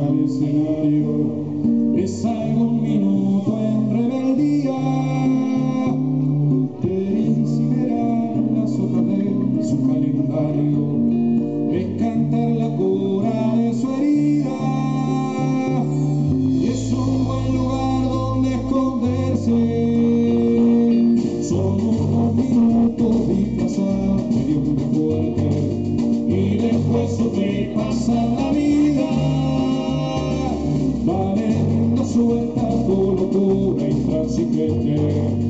al escenario suelta tu locura intransigente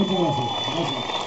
お願いします。